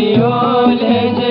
Yol ece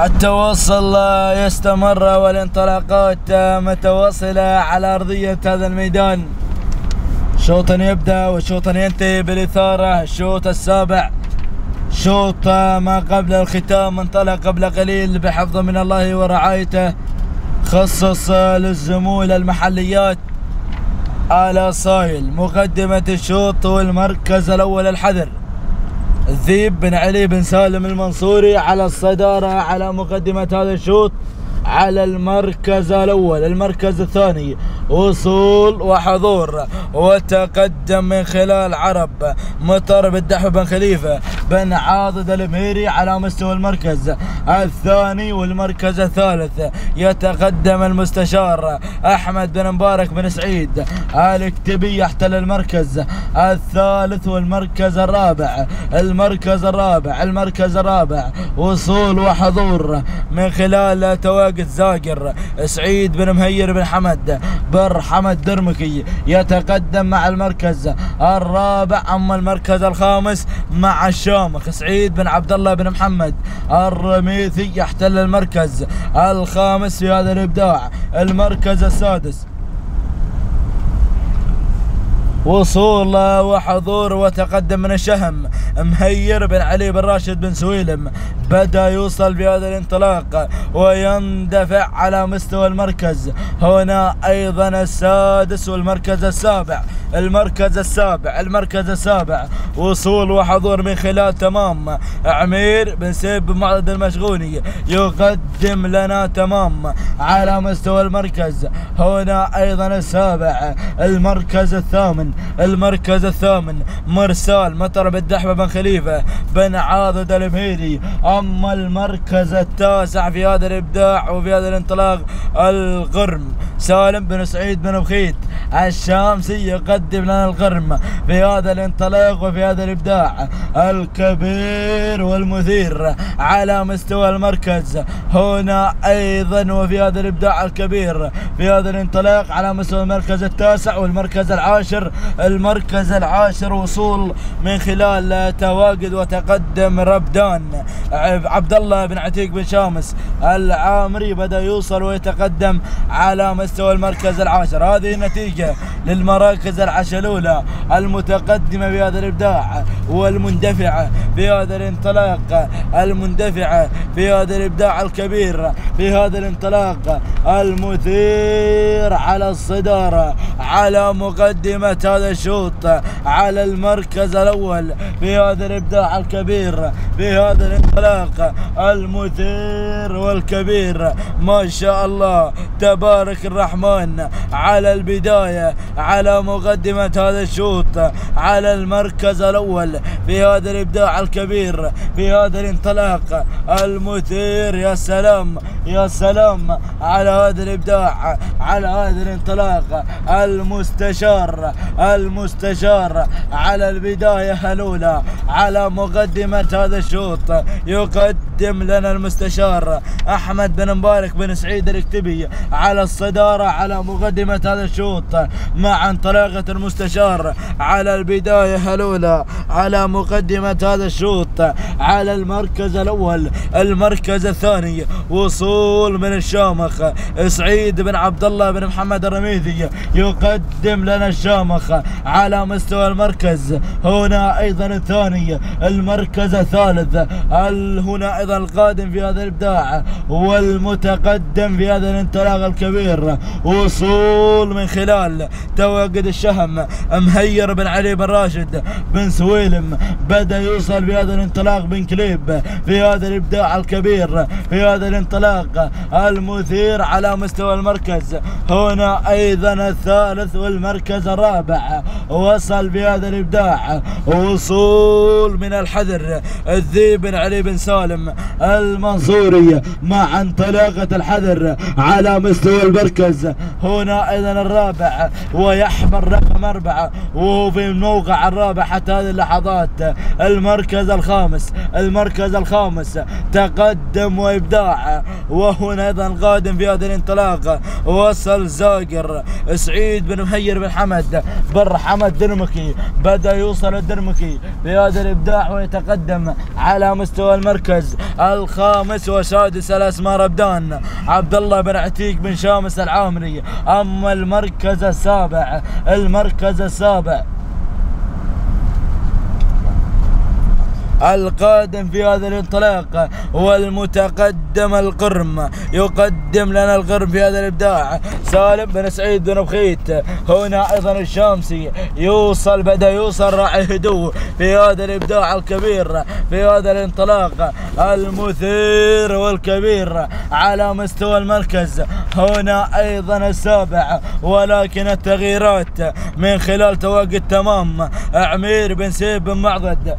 التوصل يستمر والانطلاقات متواصلة على أرضية هذا الميدان. شوط يبدأ وشوط ينتهي بالإثارة. الشوط السابع. شوط ما قبل الختام انطلق قبل قليل بحفظ من الله ورعايته. خصص للزمول المحليات. آل صايل مقدمة الشوط والمركز الأول الحذر. الذيب بن علي بن سالم المنصوري على الصدارة على مقدمة هذا الشوط. على المركز الأول المركز الثاني وصول وحضور وتقدم من خلال عرب مطر بالدحو بن خليفة بن عاضد المهيري على مستوى المركز الثاني والمركز الثالث. يتقدم المستشار أحمد بن مبارك بن سعيد. الكتبي يحتل المركز الثالث والمركز الرابع. المركز الرابع المركز الرابع. وصول وحضور من خلال تواجد زاقر سعيد بن مهير بن حمد بر حمد درمكي يتقدم مع المركز الرابع. أما المركز الخامس مع الشامخ سعيد بن عبد الله بن محمد. الرميثي يحتل المركز الخامس في هذا الإبداع. المركز السادس وصول وحضور وتقدم من الشهم مهير بن علي بن راشد بن سويلم. بدا يوصل بهذا الانطلاق ويندفع على مستوى المركز. هنا أيضا السادس والمركز السابع. المركز السابع المركز السابع. وصول وحضور من خلال تمام. عمير بن سيف بن معرض المشغوني يقدم لنا تمام على مستوى المركز. هنا أيضا السابع المركز الثامن. المركز الثامن مرسال مطر بالدحبة بن خليفة بن عاضد المهيري أما المركز التاسع في هذا الإبداع وفي هذا الانطلاق الغرم سالم بن سعيد بن بخيت الشامسي يقدم لنا الغرم في هذا الانطلاق وفي هذا الإبداع. الكبير والمثير على مستوى المركز. هنا أيضا وفي هذا الإبداع الكبير في هذا الانطلاق على مستوى المركز التاسع والمركز العاشر. المركز العاشر وصول من خلال تواجد وتقدم ربدان. عبد الله بن عتيق بن شامس العامري بدأ يوصل ويتقدم على مستوى المركز العاشر. هذه النتيجة للمراكز العشر الأولى المتقدمة بهذا الإبداع. والمندفعة في هذا الانطلاق المندفعة في هذا الإبداع الكبير في هذا الانطلاق المثير على الصدارة على مقدمة هذا الشوط على المركز الأول في هذا الإبداع الكبير في هذا الانطلاق المثير والكبير. ما شاء الله تبارك الرحمن على البداية على مقدمة هذا الشوط على المركز الأول. في هذا الإبداع الكبير في هذا الانطلاق المثير. يا سلام يا سلام على هذا الإبداع على هذا الانطلاق المستشار المستشار على البداية الأولى على مقدمة هذا الشوط. يقدم لنا المستشار أحمد بن مبارك بن سعيد الكتبي على الصدارة على مقدمة هذا الشوط مع انطلاقة المستشار على البداية الأولى. مقدمة هذا الشوط على المركز الأول المركز الثاني وصول من الشامخ سعيد بن عبد الله بن محمد الرميثي يقدم لنا الشامخ على مستوى المركز. هنا أيضا الثاني المركز الثالث هنا أيضا القادم في هذا الإبداع؟ والمتقدم في هذا الانطلاق الكبير وصول من خلال تواجد الشهم مهير بن علي بن راشد بن سويلم بدأ يوصل في هذا الانطلاق بن كليب في هذا الإبداع الكبير في هذا الانطلاق المثير على مستوى المركز. هنا أيضا الثالث والمركز الرابع. وصل بهذا الإبداع. وصول من الحذر الذيب بن علي بن سالم المنصوري مع انطلاقة الحذر على مستوى المركز. هنا أيضا الرابع ويحمل رقم أربعة. وهو في الموقع الرابع حتى هذه اللحظات المركز الخامس المركز الخامس. تقدم وإبداع. وهنا أيضا قادم في هذا الانطلاق. وصل زاقر. سعيد بن مهير بن حمد. بن حمد درمكي. بدأ يوصل الدرمكي. في هذا الإبداع ويتقدم على مستوى المركز الخامس وسادس الأسمار أبدان عبد الله بن عتيق بن شامس العامري. أما المركز السابع المركز السابع. القادم في هذا الانطلاق والمتقدم القرم. يقدم لنا القرم في هذا الإبداع. سالم بن سعيد بن بخيت هنا أيضا الشامسي. يوصل بدأ يوصل راعي هدوء في هذا الإبداع الكبير في هذا الإنطلاق المثير والكبير على مستوى المركز. هنا أيضا السابع ولكن التغييرات من خلال تواجد تمام. عمير بن سيف بن معضد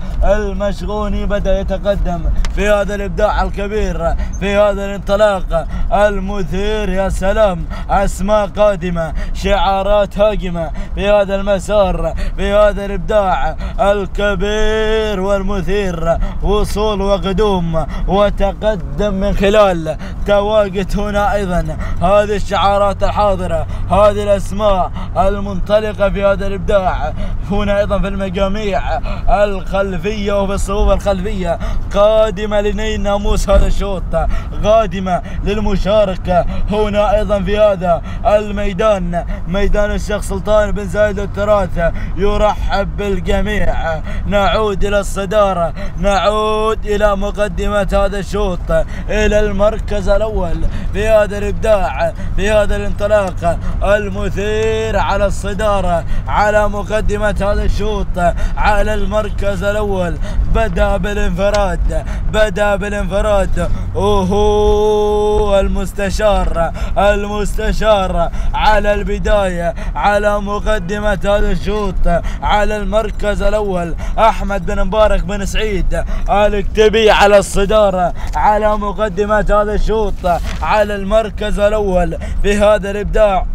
المشغوني بدأ يتقدم. في هذا الإبداع الكبير في هذا الانطلاق المثير يا سلام أسماء قادمة شعارات هاجمة في هذا المسار في هذا الإبداع الكبير والمثير وصول وقدوم وتقدم من خلال تواجد هنا أيضا. هذه الشعارات الحاضرة هذه الأسماء المنطلقة في هذا الإبداع هنا أيضا في المجاميع الخلفية وفي الصفوف الخلفية. قادمة لنيل ناموس هذا الشوط قادمة للمشاركه هنا أيضا في هذا الميدان ميدان الشيخ سلطان بن زايد التراث يرحب بالجميع. نعود إلى الصدارة نعود إلى مقدمة هذا الشوط إلى المركز الأول في هذا الإبداع في هذا الانطلاق المثير على الصدارة على مقدمة هذا الشوط على المركز الأول. بدأ بالانفراد بدا بالانفراد. وهو المستشار المستشار على البداية على مقدمة هذا الشوط على المركز الأول أحمد بن مبارك بن سعيد الكتبي على الصدارة على مقدمة هذا الشوط على المركز الأول في هذا الإبداع.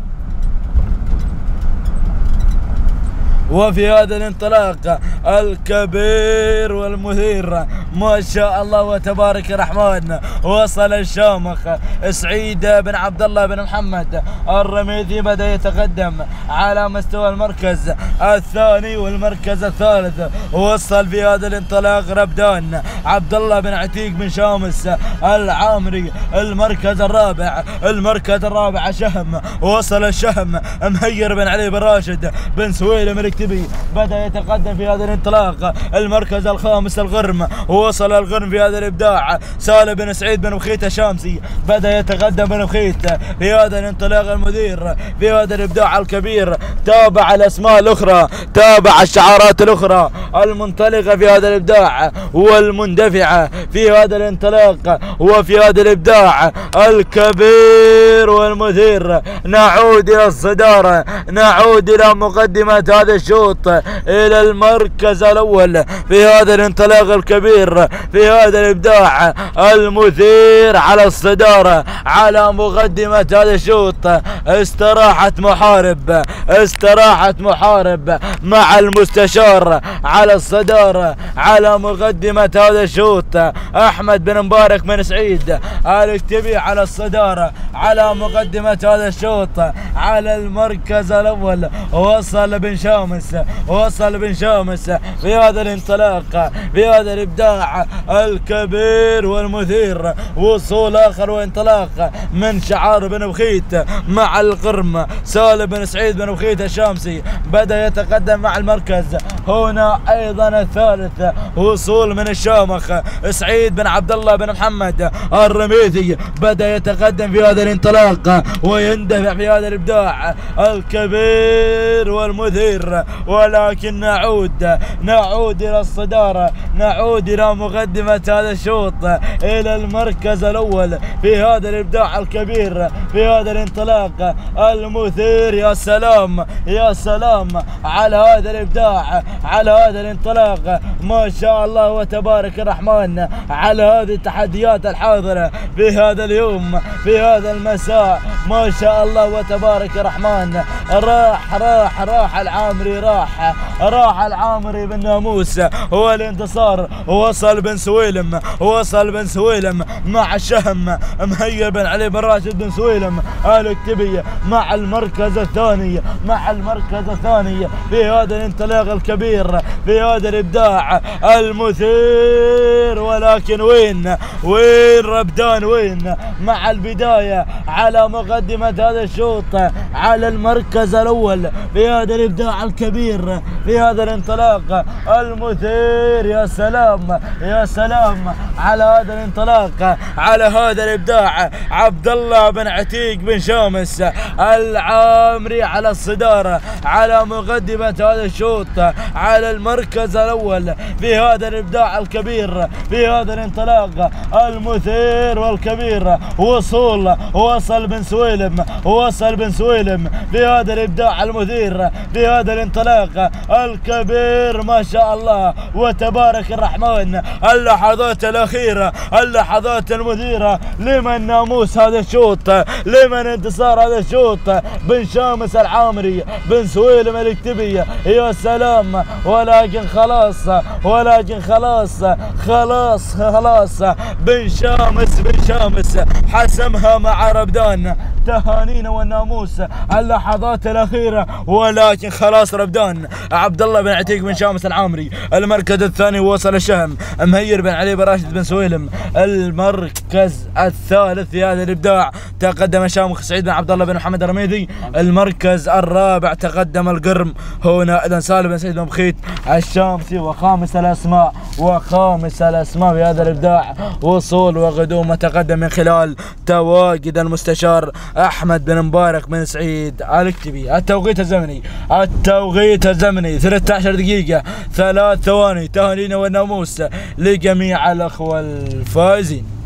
وفي هذا الانطلاق الكبير والمثير ما شاء الله وتبارك الرحمن. وصل الشامخ سعيد بن عبد الله بن محمد. الرميدي بدأ يتقدم على مستوى المركز الثاني والمركز الثالث. وصل في هذا الانطلاق ربدان عبد الله بن عتيق بن شامس العامري. المركز الرابع المركز الرابع شهم. وصل الشهم مهير بن علي بن راشد بن سويلم الكتبي بدأ يتقدم في هذا الانطلاق. المركز الخامس الغرم وصل الغرم في هذا الإبداع. سالم بن سعيد بن بخيت الشامسي بدأ يتقدم بن بخيت في هذا الانطلاق المدير في هذا الإبداع الكبير. تابع الأسماء الأخرى تابع الشعارات الأخرى. المنطلقه في هذا الإبداع والمندفعه في هذا الانطلاق وفي هذا الإبداع الكبير والمثير نعود إلى الصدارة نعود إلى مقدمة هذا الشوط إلى المركز الأول. في هذا الانطلاق الكبير في هذا الإبداع المثير على الصداره على مقدمة هذا الشوط. استراحت محارب استراحت محارب مع المستشار على الصداره على مقدمة هذا الشوط. أحمد بن مبارك بن سعيد الكتبي على الصداره على مقدمة هذا الشوط. على المركز الأول وصل بن شامس وصل بن شامس في هذا الانطلاق في هذا الإبداع الكبير والمثير. وصول آخر وانطلاق من شعار بن بخيت مع القرم. سالم بن سعيد بن بخيت الشامسي بدأ يتقدم مع المركز. هنا أيضا الثالث وصول من الشامخ سعيد بن عبد الله بن محمد الرميثي. بدأ يتقدم في هذا الانطلاق ويندفع في هذا الإبداع الكبير والمثير. ولكن نعود نعود إلى الصدارة نعود إلى مقدمة هذا الشوط إلى المركز الأول في هذا الإبداع الكبير في هذا الانطلاق المثير. يا سلام يا سلام على هذا الإبداع على هذا الانطلاق. ما شاء الله وتبارك الرحمن. على هذه التحديات الحاضرة في هذا اليوم في هذا المساء. ما شاء الله وتبارك الرحمن. راح راح راح العامري راح راح العامري بالناموس هو الانتصار وصل بن سويلم وصل بن سويلم مع الشهم مهير بن علي بن راشد بن سويلم. الكتبي مع المركز الثاني مع المركز الثاني. في هذا الانطلاق الكبير في هذا الإبداع المثير. ولكن وين وين ربدان؟ وين؟ مع البداية على مقدمة هذا الشوط على المركز الأول في هذا الإبداع الكبير في هذا الانطلاق المثير. يا سلام يا سلام على هذا الانطلاق على هذا الإبداع. عبد الله بن عتيق بن شامس العامري على الصداره على مقدمة هذا الشوط على المركز الأول في هذا الإبداع الكبير في هذا الانطلاق المثير والكبير. وصول وصل بن سويلم وصل بن سويلم في هذا الإبداع المثير في هذا الانطلاق الكبير ما شاء الله وتبارك الرحمن اللحظات الاخيره اللحظات المثيره لمن ناموس هذا الشوط؟ لمن انتصار هذا الشوط؟ بن شامس العامري بن سويلم الكتبي يا سلام ولكن خلاص ولكن خلاص خلاص خلاص. بن شامس بن شامس حسمها مع ربدان تهانينا والناموس اللحظات الأخيرة. ولكن خلاص ربدان عبد الله بن عتيق بن شامس العامري المركز الثاني وصل الشهم. مهير بن علي بن راشد بن سويلم المركز الثالث في هذا الإبداع. تقدم شامخ سعيد بن عبد الله بن محمد الرميدي. المركز الرابع تقدم القرم. هنا اذا سالم بن سعيد بن بخيت الشامسي وخامس الأسماء. وخامس الأسماء في هذا الإبداع. وصول وقدوم تقدم من خلال تواجد المستشار أحمد بن مبارك بن سعيد. الكتبي التوقيت الزمني. التوقيت الزمني. 13 دقيقة. ثلاث ثواني. تهانينا والناموس لجميع الأخوة الفائزين.